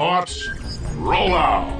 Autobots, roll out!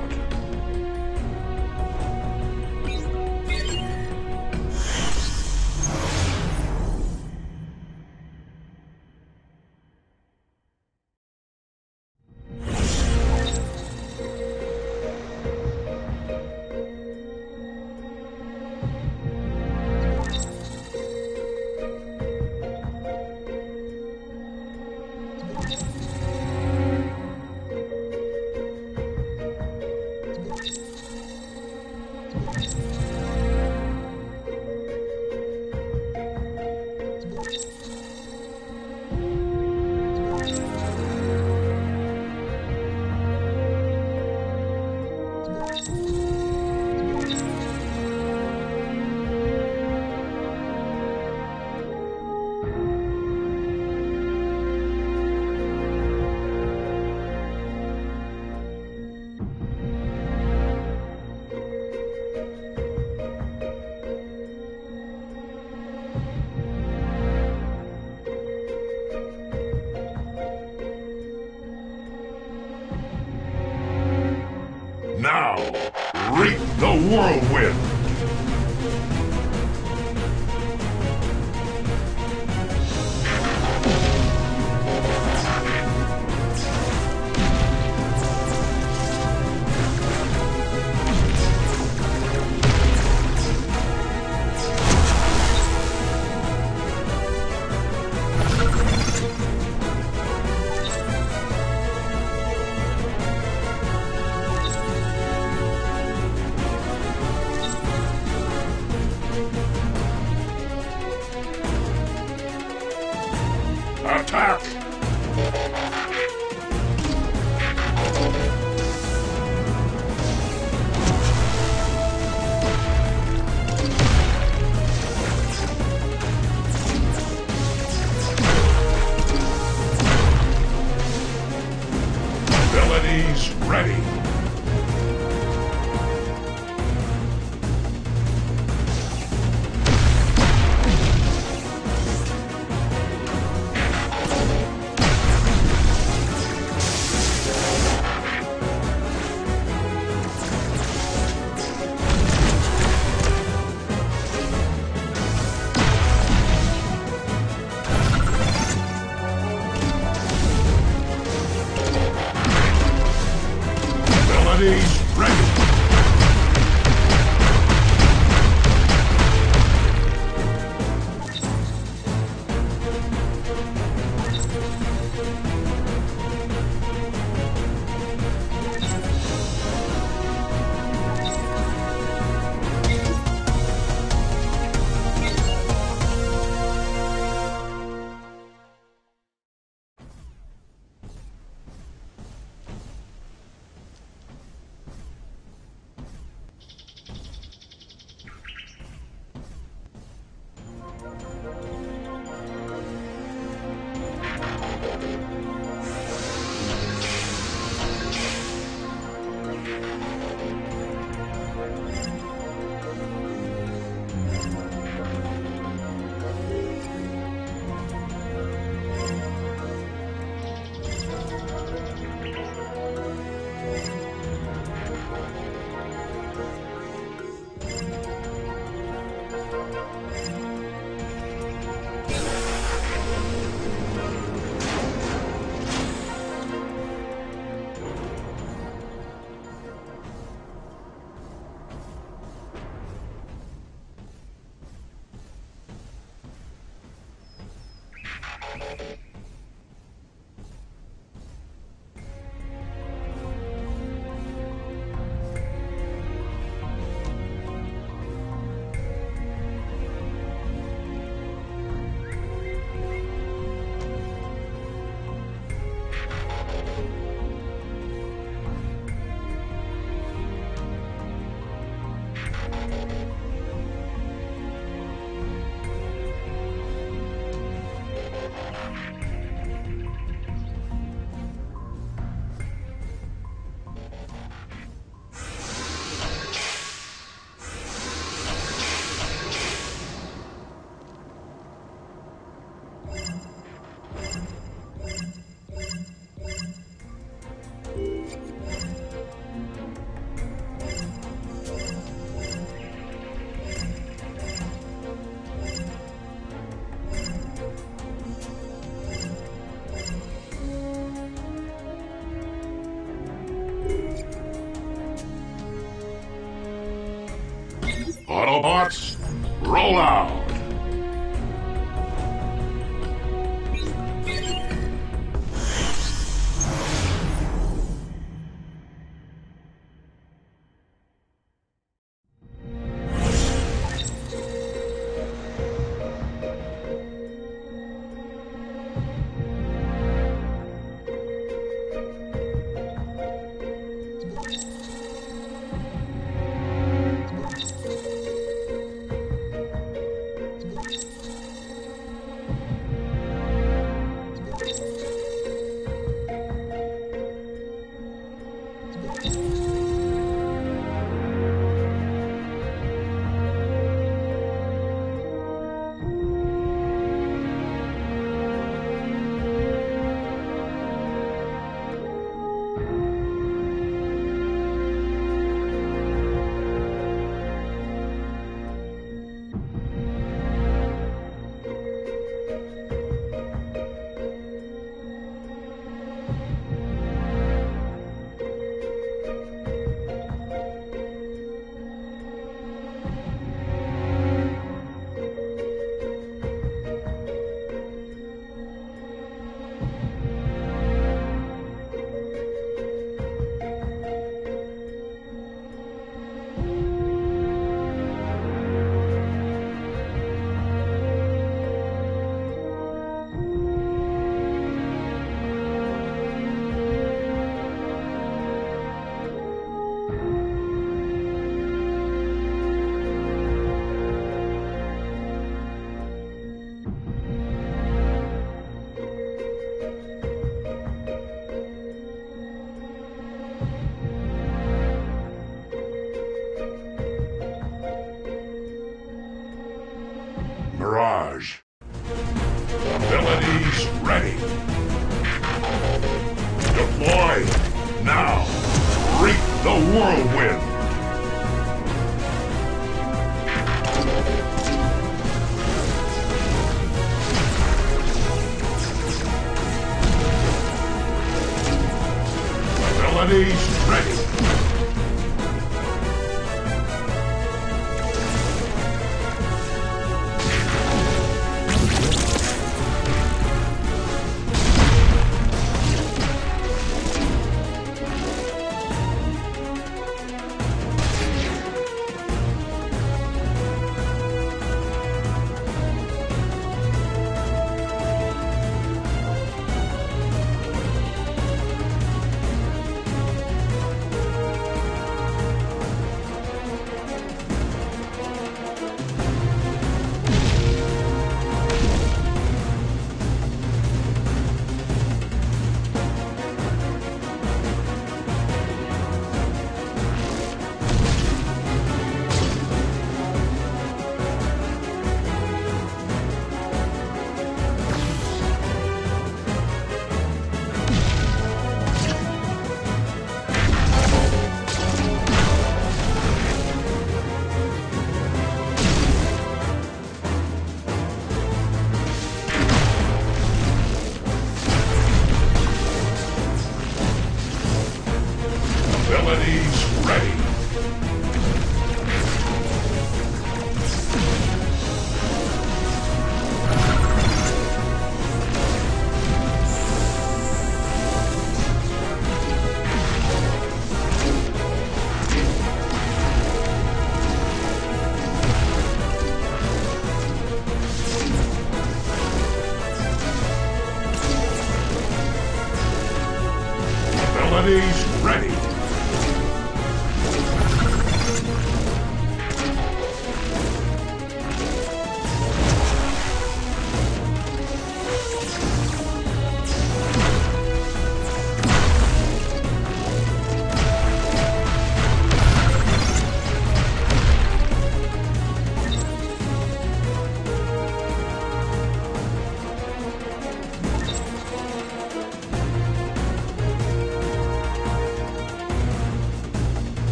Autobots, roll out!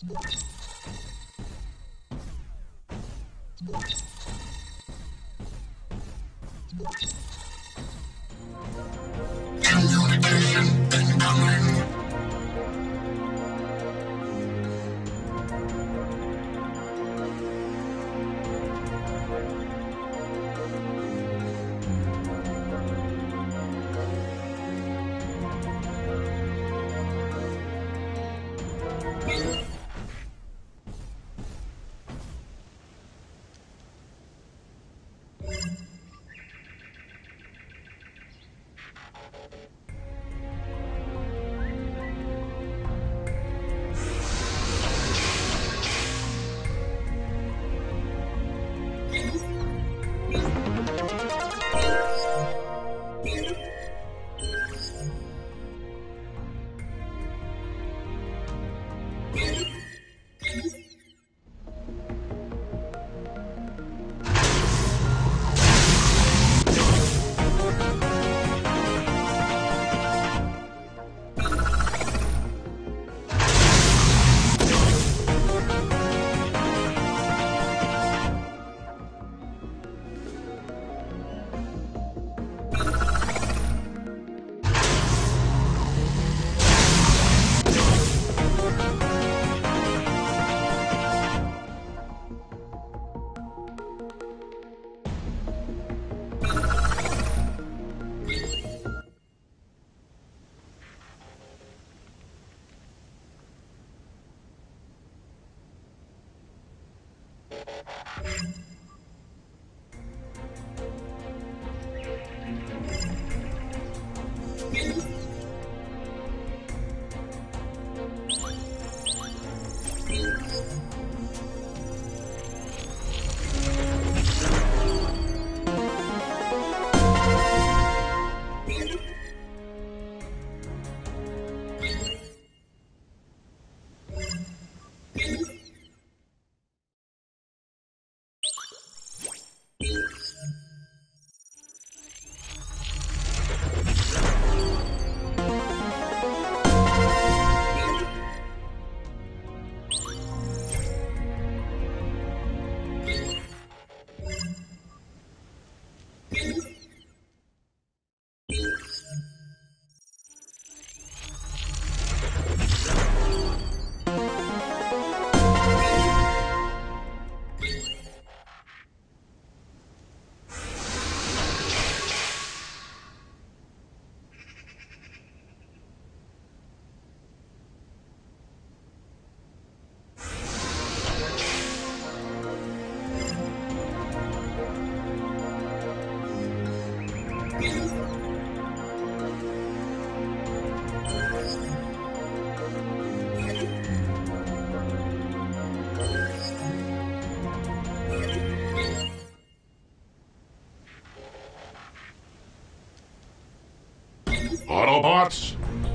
Communication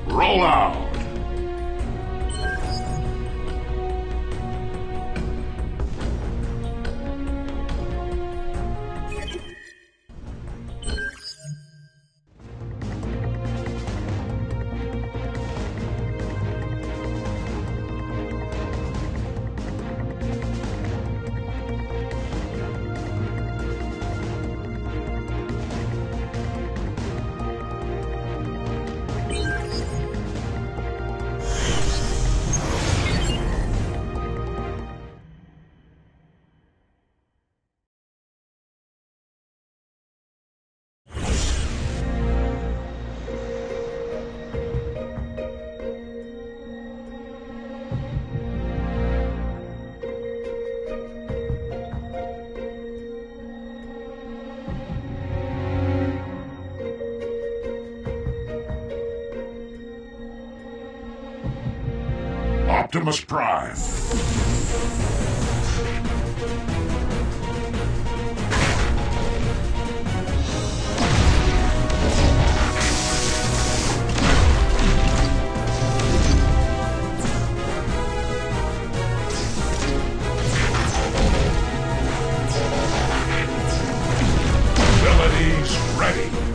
Roll out! Optimus Prime. Ready.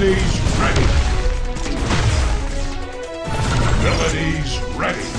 Abilities ready. Abilities ready.